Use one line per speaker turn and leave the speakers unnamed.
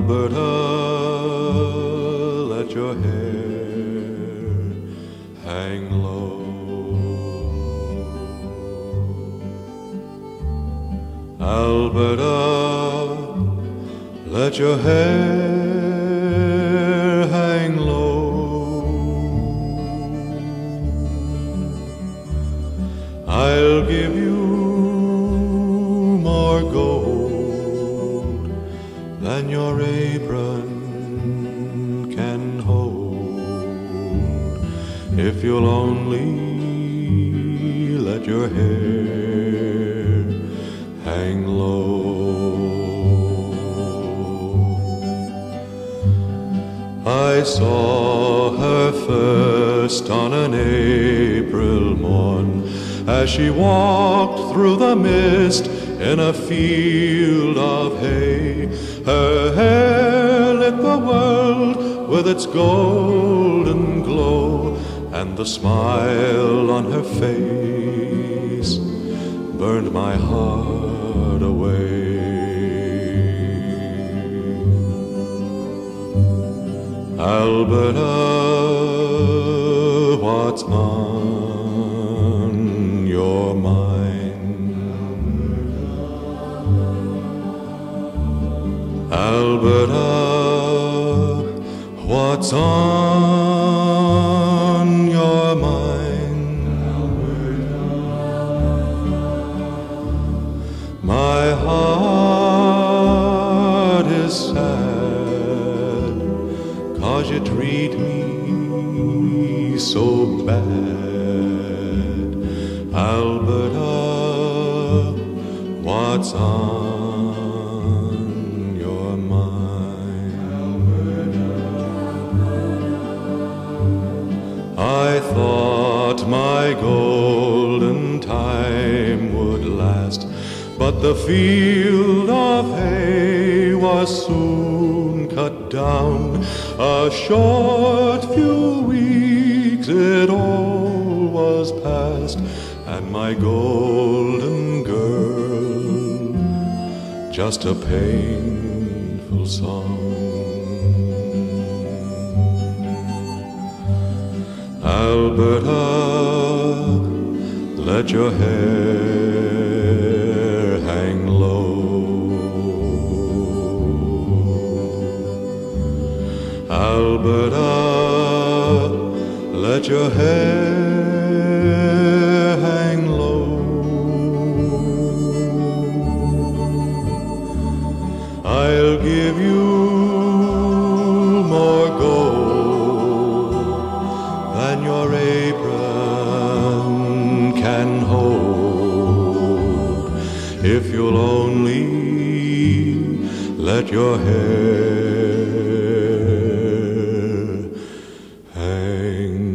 Alberta, let your hair hang low. Alberta, let your hair hang low. I'll give you your apron can hold if you'll only let your hair hang low. I saw her first on an April morn as she walked through the mist in a field of hay. Her hair lit the world with its golden glow, and the smile on her face burned my heart away. Alberta, what's on Alberta, ah, what's on your mind? My heart is sad Cause you treat me so bad Alberta, ah, what's on but the field of hay was soon cut down. A short few weeks it all was past, and my golden girl just a painful song. Alberta, let your hair hang low. Alberta, ah, let your hair hang low. I'll give you more gold than your apron can hold if you'll only let your hair hang.